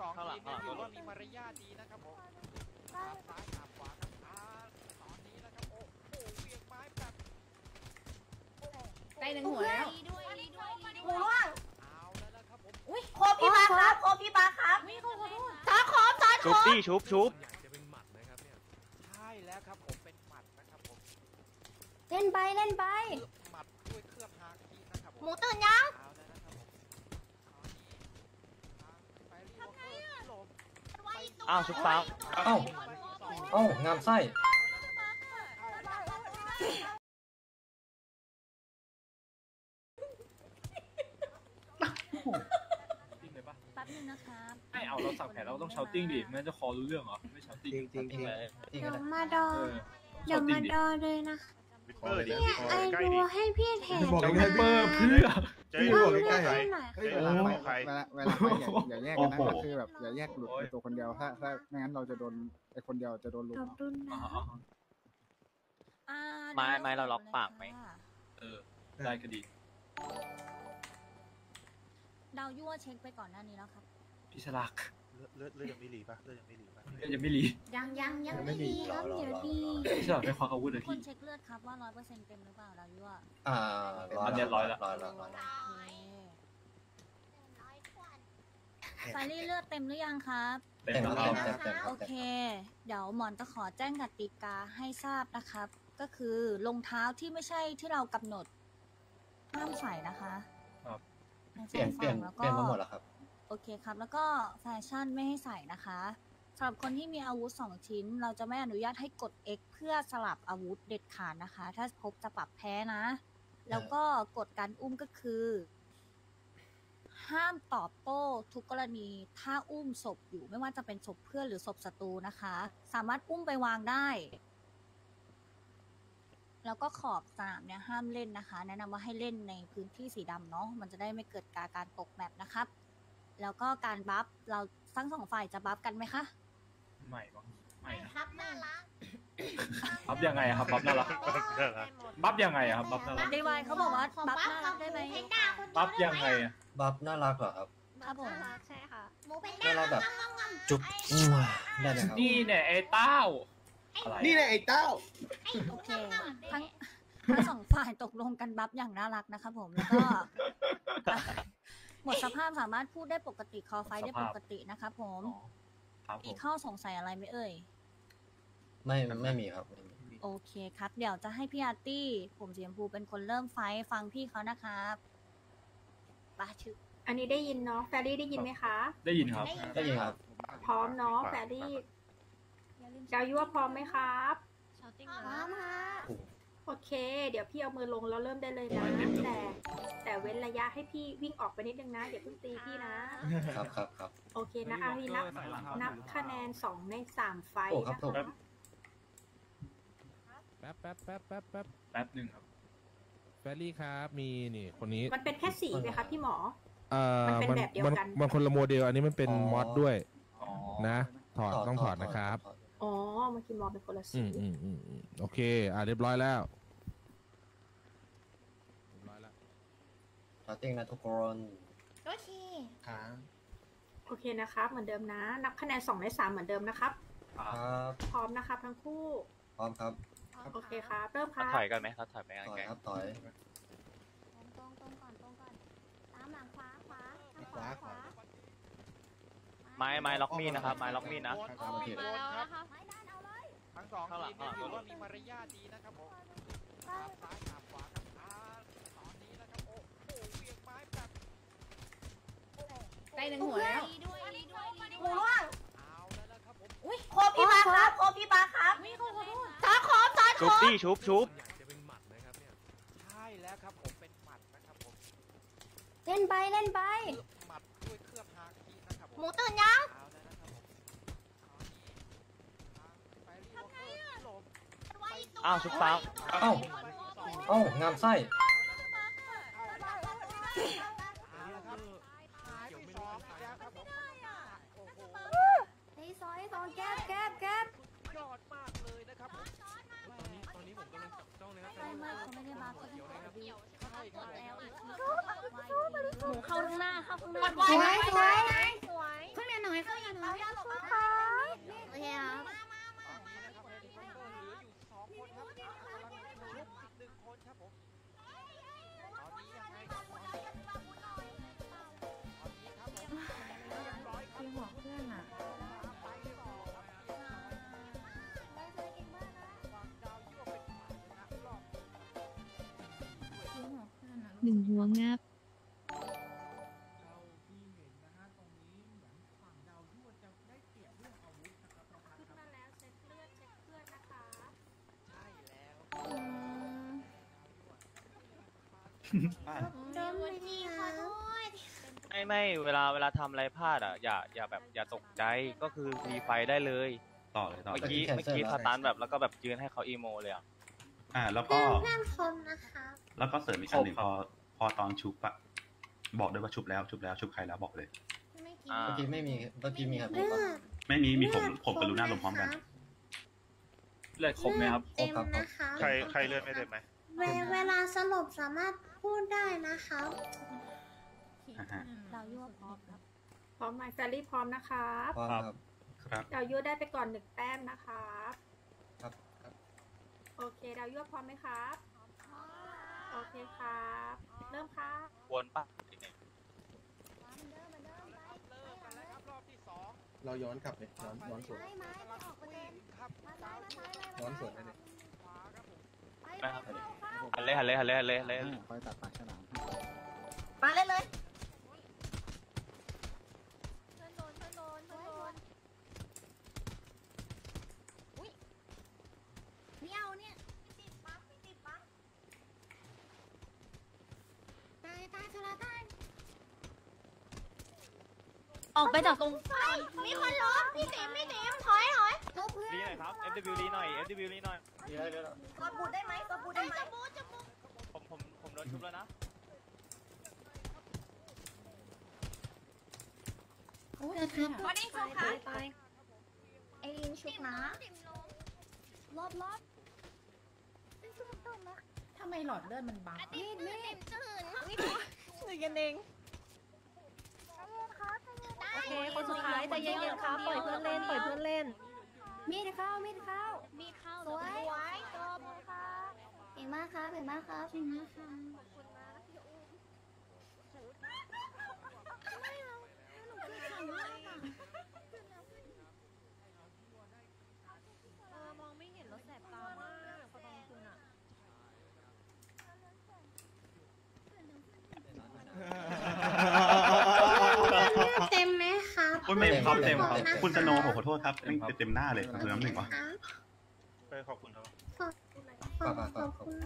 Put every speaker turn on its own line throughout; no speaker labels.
สอง
ข้างหลั
ที
ง
มเนี่ย
ข้างหลัง
ถือว่ามีมารยาทดีนะครับผมขาซ้ายขาขวาครับอ่าตอนนี้นะครับโอ้โหเวียงไม้แบบ
ได้หนึ่งหัวแล้ว
ดีด้วยดีด้วยดี
หมู
ด้วย
ร่วง
เอาแล้วนะครับผม
โคพี่บาครับโคพี่บาครับ
ไม่ขอโทษ
สาขอมสาข
ชุบ
อม
ดิชุบชุบ
ใช่แล้วครับผมเป็นหมัดนะครับผม
เล่นไปเล่นไป
เคลือบหมัดด้วยเคลือบฮาคีนะครับผม
หมูตื่นยัง
เอาแล้วนะครับผมตอนนี้ทางไปรีโอเวอร์หลบ
อ้าวชุบฟ้า
เอ้าเอ้างามไส้
จริงเลยปะ
แป๊บนึงนะครับ
ไม่เอาเราสับแขนเราต้องเชาติ้งดิไม่งั้นจะคอรู้เรื่องเหรอไม่เชาติ้ง
จริงจริง
จริง
จริง
เลย
ก็ได้
มาดอ
เออ
เดี๋ยว
เชาติ้
มาง
ดิ
ดอเลยนะ
เปิดดิ
เนี่ยไอดูให้พี่เทน
บอก
จะ
ให้
ไม่เปิดเพื่อ
เจ๊ดูใกล้ๆ
ให้
ใคร
หน่อย
เจ๊เวลาไปใคร
เวลาเวลาไปอย่าอย่าแยกกันนะก็คือแบบอย่าแยกหลุดไปตัวคนเดียวถ้าถ้าไม่งั้นเราจะโดนไอคนเดียวจะโดนลุม
ขอบคุณนะ
อ่า
ไม้ไม้เราล็อกปากไหม
เออ ได้ก็ดี
เรายั่วเช็คไปก่อนหน้านี้แล้วครับ
พี่ฉลาก
เลือดเลือดเลือดยังไม่หลีป่ะเลือดยังไม่หลีป่ะ
ยังไม่รี
ยังยังยังไม่ดีครับเดี๋ยวดี
พี่ฉลากไม่ควักอาวุธเลย
ค
พี่
นเช็คเลือดครับว่าร้อยเปอร์เซ็นต์เต็มหรือเปล่าเรายั่ว
อ่าร้อย
อันเนี้ยร้อยละ
ร้อยละร้อยละ
โอเคซารี่เลือดเต็มหรือยังครับ
เต็ม
เต็ม
แล้ว
เต็ม
ค
เต็
รับ
มเต็ม
โอเค เดี๋ยวหมอนจะขอแจ้งกติกาให้ทราบนะครับ ก็คือรองเท้าที่ไม่ใช่ที่เรากำหนดห้ามใส่นะคะ
ครับ
ทั้งส
เปลี่
อย
น
ง
เปลี่
ฝั่
ยน
งแล้ว
เป
ก็
ลี่ยนมาหมดแล้วครับ
โอเคครับ แล้วก็แฟชั่นไม่ให้ใส่นะคะสำหรับคนที่มีอาวุธ 2 ชิ้น เราจะไม่อนุญาตให้กด X เพื่อสลับอาวุธเด็ดขาดนะคะ ถ้าพบจะปรับแพ้นะ แล้วก็กฎการอุ้มก็คือ ห้ามตอบโต้ทุกกรณีถ้าอุ้มศพอยู่ไม่ว่าจะเป็นศพเพื่อนหรือศพศัตรูนะคะ สามารถอุ้มไปวางได้ แล้วก็ขอบสนามเนี่ยห้ามเล่นนะคะ แนะนำว่าให้เล่นในพื้นที่สีดำเนาะมันจะได้ไม่เกิดการการตกแมปนะครับ แล้วก็การ buff เราทั้งสองฝ่ายจะ buff กันไหมคะ
ไม่บ้างไม่นะ
ครับน่ารัก
buff ยังไงอะครับ buff น่ารัก buff ยังไงอะครับ buff น่ารัก
DY เขาบอกว่า buff น่ารักได้ไหม
buff ยังไงอะ
buff น่ารักเหรอครับ
ครับผม
ใช่ค่ะ หมูเป็น
น่ารักแบบจุ๊บมั่วได้ไหมครับ
นี่เนี่ยไอ้เต้า อะไร
นี่แหละไอ้เต้า
โอเคทั้งทั้งสองฝ่ายตกลงกัน buff อย่างน่ารักนะครับผมแล้วก็ หมดสภาพสามารถพูดได้ปกติ call fight ได้ปกตินะครับผม
อ๋อครับผ
มี
ม
ข้อสงสัยอะไรไหมเอ่ย
ไม่ไม่มีครับไม่มี
โอเคครับ เดี๋ยวจะให้พี่อาร์ตี้ ผมสีชมพูเป็นคนเริ่ม fight ฟังพี่เขานะครับปาชื่อ
อันนี้ได้ยินเนาะแฟรี่ได้ยินไหมคะ
ได้ยินครับ
ได้ยินครับ
พร้อมเนาะแฟรี่เจ้ายั่วพร้อมไหมครับ
พร้อมค่ะ
โอ เค เดี๋ยวพี่เอามือลงแล้วเริ่มได้เลยนะแต่แต่เว้นระยะให้พี่วิ่งออกไปนิดนึงนะอย่าเพิ่งตีพี่นะ
ครับครับครับ
โอเคนะอารีนับนับคะแนนสองในสาม fight
โอ้ครับ
นะ
ผม
คะ
แป๊บแป๊บแป๊บแป๊บแป๊บ
แป๊บหนึ่งครับ
แฟรรี่ครับมีนี่คนนี้
มันเป็นแค่สีไหมคะพี่หมอ
เอ่อ
มันเป็นแบบเดียว
มัน
กัน
มันคนละโมเดล อันนี้มันเป็น
อ๋อ
mod ด้วย
อ๋อ
นะ ถอดต้องถอดนะครับ
ถอด
อ๋อเมื่อกี้มองเป็นคนละ
อื
สี
มอืมอืมอืมโอเค อ่าเรียบร้อยแล้วเรียบร้อยแล้ว
ถอดติ้งนะทุกคน
โอเค
ครับ
โอเคนะครับ เหมือนเดิมนะ นับคะแนนสองในสามเหมือนเดิมนะครับ
ครับ
พร้อมนะครับทั้งคู่
พร้อมครับ
โอเคครับเริ่มค
เขา
รับ
ถอยกันไหมเขาถอยไปกัน
ต่อย
แกง
ครับต่อย
ตรงตรงก่อนตรงก่อนตามหลังขวาขวาทาง
ขวาขวา
ไม้ไม้ล็อกมีดนะครับไม้ล็อกมีดนะ
ครับโอเค
ไม่ได้เอาเลย
ทั้งสอง
ข้างหลั
ที
ง
มเนี่ย
ข้างหลัง
ถือว่ามีมารยาทดีนะครับผมขาซ้ายขาขวาครับอ่าตอนนี้นะครับโอ้โหเวียงไม้แบบ
ได้ หนึ่งหัวแล้ว
ดีด้วยดีด้วยดี
ห
ด้
มู
วย
ร่วง
เอาแล้วนะครับผม
โคพี่บาครับโคพี่บาครับ
ไม่ขอโทษ
สาขอมสาข
ชุบ
อม
ดิชุบชุบ
ใช่แล้วครับผมเป็นหมัดนะครับผม
เล่นไปเล่นไป
เคลือบหมัดด้วยเคลือบฮาคีนะครับผม
หมูตื่นยัง
เอาแล้วนะครับผมตอนนี้ทางไปรีโอเวอร์หลบ
อ้าวชุบฟ้า
เอ้า เอ้างามไส้
เอาละครับหายไปสองอีกแล้วครับผมโอ้โห
ไอ้ซอยซอยแก๊บแก๊บแก๊บ
ยอดมากเลยนะครับผม
ไม่ไม่เขาไม่ได้บัฟเขาแค่กดวิวเขาแค่กดแล้วอีกที
หมูเข้าข้างหน้าเข้าข้างหน้า
สวยสวย
ขึ้นมาหน่อยเข้า
หนึ่งหัวงับ
ขึ้นมาแล้วเช็คเลือด เช็คเพื่อนนะคะ
ใช่แล้ว
โดนวันนี้ขอโทษ
ไม่ไม่เวลาเวลาทำอะไรพลาดอะอย่าอย่าแบบอย่าตกใจก็คือรีไฟได้เลย
ต่อเลยต่อ
เมื่อกี้เมื่อกี้สตาร์ทแบบแล้วก็แบบยืนให้เขาอีโมเลยอะ
อ่าแล้วก็
เพื่อนคมนะคะ
แล้วก็เสริมอีกอันหนึ่งพอ พอตอนชุบอะบอกด้วยว่าชุบแล้วชุบแล้วชุบใครแล้วบอกเลย
ไม่กิน
อ่า
เมื่อกี้ไม่มีเมื่อกี้มีครับ
เลือด
ไม่มีมีผมผมกับลูน่าลงพร้อมกัน
เลือดครบไหมครับ
เต็มนะคะ
ใครใครเลื่อนไม่ได้ไหม
เวเวลาสลบสามารถพูดได้นะคะ
อ่าฮะ
เรายั่วพร้อมครับ
พร้อมไหมแฟรี่พร้อมนะครับ
พร้อมครับ
ครับ
ดาวยั่วได้ไปก่อนหนึ่งแต้มนะครับ
ครับครับ
โอเคดาวยั่วพร้อมไหมครับ โอเคครับ เริ่มครับ
วนปะ
เริ่มกันแล้วครับรอบที่สอง
เราย้อนกลับเลยย้อนย้อนสวน
กำลังวิ่งครับดาวที่
ย้อนสวนได้เลย
ขวาครับผม
นะครับหันเลยหันเลยหันเลยหันเลยหันเลย
คอยตัดปากฉลาม
มาเลยเลย
ไม่เอาเนี่ยติดปั๊บติดปั๊บตายตายสุราตาย
ออกไปจากตรง
มีคนล้มพี่เต็มพี่เต็มถอยถอยทุบเพื่อ
รีหน่อยครับ FW รีหน่อย FW รีหน่อย
เดี๋ยวเดี๋ยว
กดบูดได้ไหมกดบูดได้ไหม
จะบูจะบู
ผมผมผมโดนชุบแล้วนะ
โอ้ยครับ
วันนี้ชุบค่ะ
ไอรินชุบนะรอบรอบ
ทำไมหลอดเลือดมันบัง
มีดมีดตื่น
หนึ่งกันเอง
โอเค
คนสุดท้ายใจเย็นๆครับปล่อยเพื่อนเล่นปล่อยเพื่อนเล่น
มีดเข้ามีดเข้า มีดเข้าสวย สวยจบค่ะเก่งมากครับเก่งมากครับเก่งมากค่ะ
มองไม่เห็นแล้วแสบตามากพอตอนคืนอะ
เต็มไหม ครับ
โอ้ยไม่ครับเต็มครับคุณสโนว์ผมขอโทษครับไม่เต็มหน้าเลยคือน้ำหนึ่งวะ
ไปขอบคุณครับ
ขอบขอบคุณ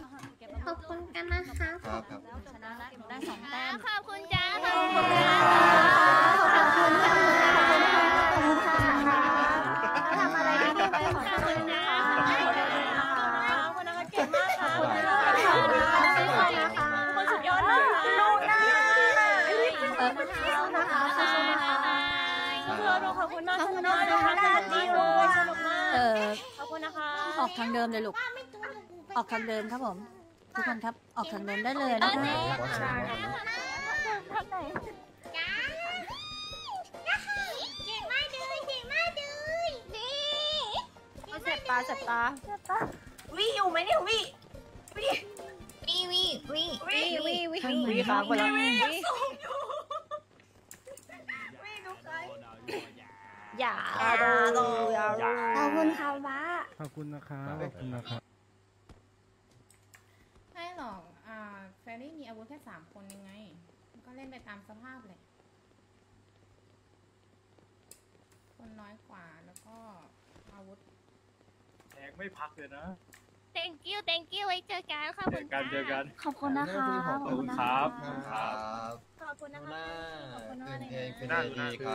ขอบคุณกันนะครับ
ครับครับ
แล้วชนะแล้วได้สองแต้ม
ขอบคุณจ้าขอบ
ข
คุ
อบ
ณ
คุณ
ค่ะ
ค่ะ
ขอบคุณค่ะ
ทำอะไรได้ไปขอโทษนะคะ ออกทางเดิมเลยลูก ออกทางเดิมครับผม ทุกคนครับ ออกทางเดิมได้เลยนะคะ
จ้าเก่งมากเลยเก่งมากเลยดี
เจ็บตาเจ็บตาวิอยู่ไหมเนี่ยวิ
วีวีวี
วิวิวิวิครับคนละวิอย่าดูอย่าดู
ขอบคุณค่ะว้า
ขอบคุณนะครับขอบคุณนะครับ
ไม่หรอกอ่าแฟรี่มีอาวุธแค่สามคนยังไง ก็เล่นไปตามสภาพเลย คนน้อยกว่าแล้วก็อาวุธ
แทงไม่พักเลยนะ
thank you thank you ไว้เจอกันขอบ
เจ
คุ
อ
ณ
กันเจอกัน
ขอบคุณนะคะ
ขอบคุณครับ
ครับ
ขอบคุณนะคะ
หน้า
ขอบคุณ
คื
มาก
นเพลงคืน
หน้า
ดีๆครับ